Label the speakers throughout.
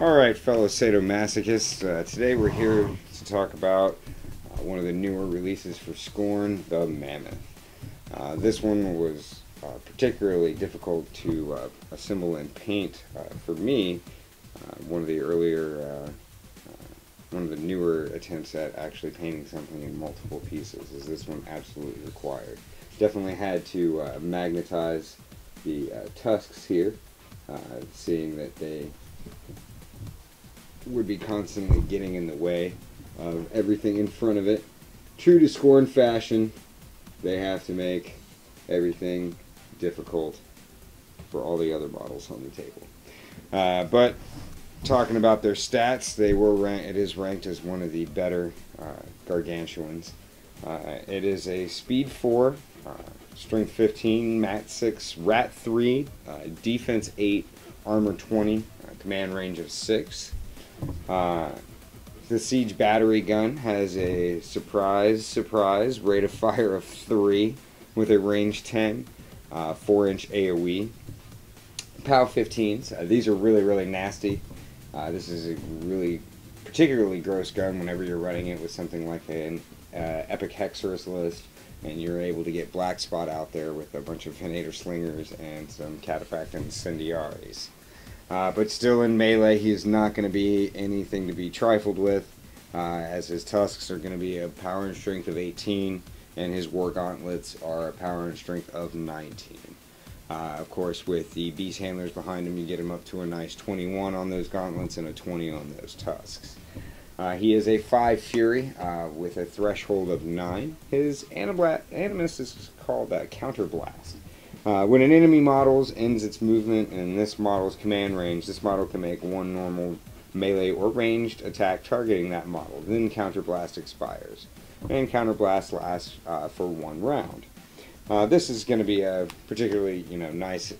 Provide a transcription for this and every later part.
Speaker 1: Alright, fellow sadomasochists, uh, today we're here to talk about uh, one of the newer releases for Skorne, the Mammoth. Uh, this one was uh, particularly difficult to uh, assemble and paint uh, for me. one of the earlier, one of the newer attempts at actually painting something in multiple pieces, is this one absolutely required. Definitely had to magnetize the tusks here, seeing that they would be constantly getting in the way of everything in front of it. True to Skorne fashion, they have to make everything difficult for all the other models on the table. Uh, but talking about their stats, they were ranked, it is ranked as one of the better uh, gargantuans. Uh, it is a speed 4, uh, strength 15, mat 6, rat 3, uh, defense 8, armor 20, uh, command range of 6. Uh, the Siege battery gun has a surprise, surprise rate of fire of 3 with a range 10, uh, 4 inch AoE. POW 15s, uh, these are really, really nasty. Uh, this is a really particularly gross gun whenever you're running it with something like an uh, Epic list and you're able to get Black Spot out there with a bunch of Venator Slingers and some Cataphract Incendiaries. Uh, but still in melee, he is not going to be anything to be trifled with, uh, as his tusks are going to be a power and strength of 18, and his war gauntlets are a power and strength of 19. Uh, of course, with the beast handlers behind him, you get him up to a nice 21 on those gauntlets and a 20 on those tusks. Uh, he is a 5 Fury uh, with a threshold of 9. His Animus is called a Counterblast. Uh, when an enemy model ends its movement in this model's command range, this model can make one normal melee or ranged attack targeting that model. Then Counterblast expires. And Counterblast lasts uh, for one round. Uh, this is going to be a particularly, you know, nice,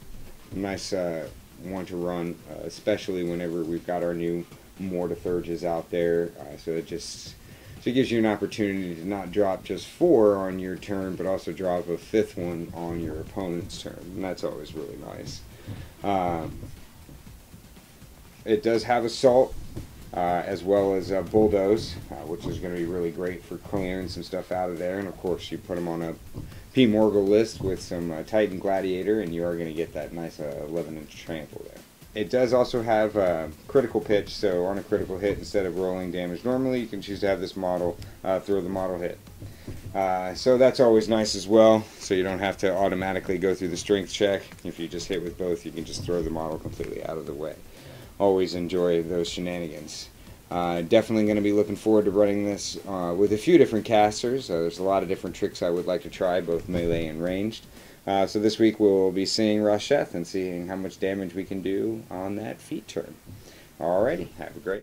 Speaker 1: nice uh, one to run, uh, especially whenever we've got our new Mortitheurges out there. Uh, so it just so it gives you an opportunity to not drop just four on your turn, but also drop a fifth one on your opponent's turn. And that's always really nice. Um, it does have assault, uh, as well as uh, bulldoze, uh, which is going to be really great for clearing some stuff out of there. And of course, you put them on a P. Morghoul list with some uh, Titan Gladiator, and you are going to get that nice 11 inch trample there. It does also have a critical pitch, so on a critical hit, instead of rolling damage normally, you can choose to have this model uh, throw the model hit. Uh, so that's always nice as well, so you don't have to automatically go through the strength check. If you just hit with both, you can just throw the model completely out of the way. Always enjoy those shenanigans. Uh, definitely going to be looking forward to running this uh, with a few different casters. Uh, there's a lot of different tricks I would like to try, both melee and ranged. Uh, so this week we'll be seeing Rasheth and seeing how much damage we can do on that feat turn. Alrighty, have a great